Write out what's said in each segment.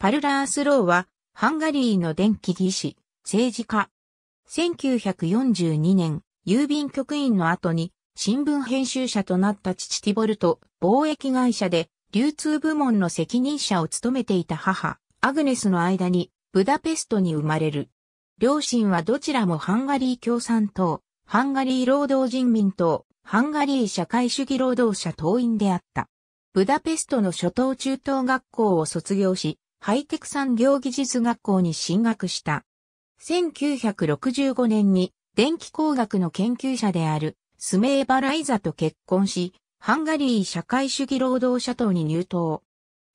パルラースローは、ハンガリーの電気技師、政治家。1942年、郵便局員の後に、新聞編集者となった父ティボルト、貿易会社で、流通部門の責任者を務めていた母、アグネスの間に、ブダペストに生まれる。両親はどちらもハンガリー共産党、ハンガリー労働人民党、ハンガリー社会主義労働者党員であった。ブダペストの初等中等学校を卒業し、ハイテク産業技術学校に進学した。1965年に電気工学の研究者であるスメーバライザと結婚し、ハンガリー社会主義労働者党に入党。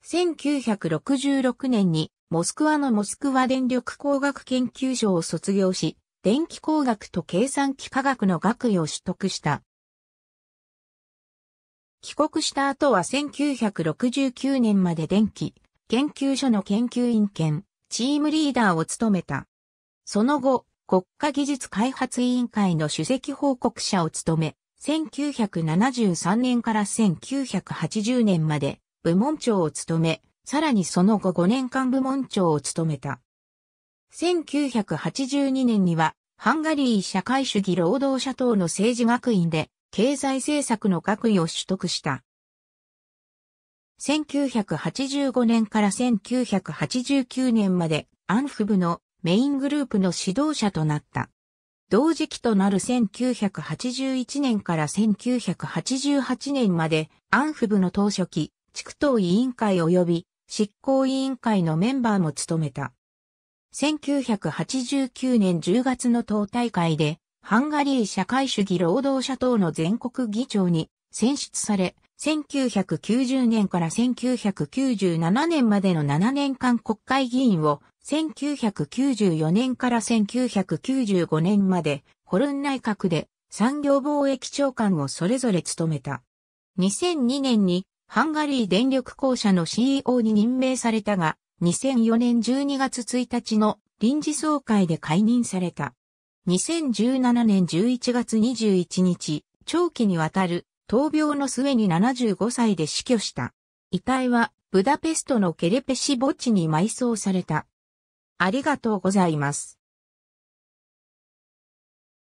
1966年にモスクワのモスクワ電力工学研究所を卒業し、電気工学と計算機科学の学位を取得した。帰国した後は1969年まで電気研究所の研究員兼チームリーダーを務めた。その後、国家技術開発委員会の主席報告者を務め、1973年から1980年まで部門長を務め、さらにその後5年間部門長を務めた。1982年には、ハンガリー社会主義労働者党の政治学院で、経済政策の学位を取得した。1985年から1989年までアンフ部のメイングループの指導者となった。同時期となる1981年から1988年までアンフ部の当初期、地区党委員会及び執行委員会のメンバーも務めた。1989年10月の党大会でハンガリー社会主義労働者党の全国議長に選出され、1990年から1997年までの7年間国会議員を、1994年から1995年まで、ホルン内閣で産業貿易長官をそれぞれ務めた。2002年にハンガリー電力公社の CEO に任命されたが、2004年12月1日の臨時総会で解任された。2017年11月21日、長期にわたる闘病の末に75歳で死去した。遺体はブダペストのケレペシ墓地に埋葬された。ありがとうございます。